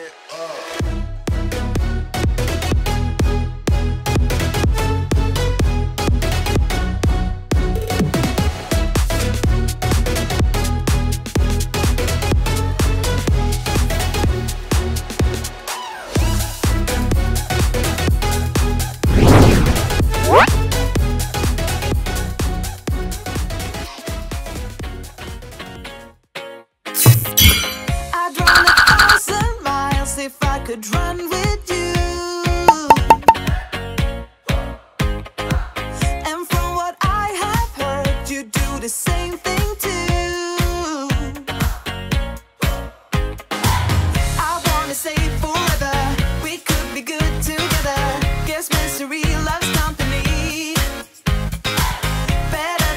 It up.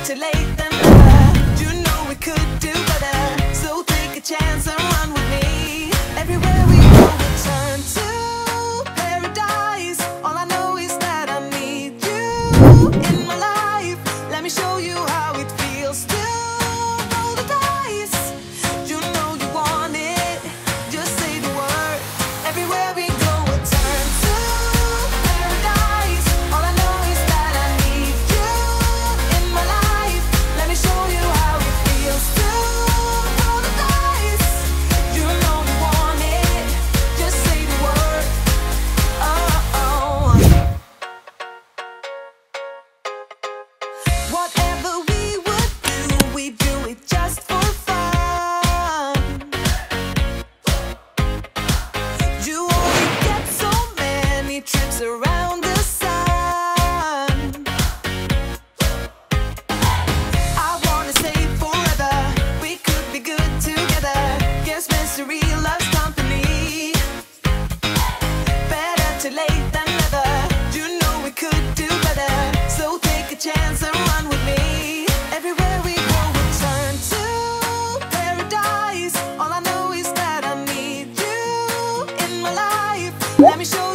too late. Uh, you know we could do better. So take a chance and run with me. Everywhere we go, we turn to paradise. All I know is that I need you in my life. Let me show you. Let me show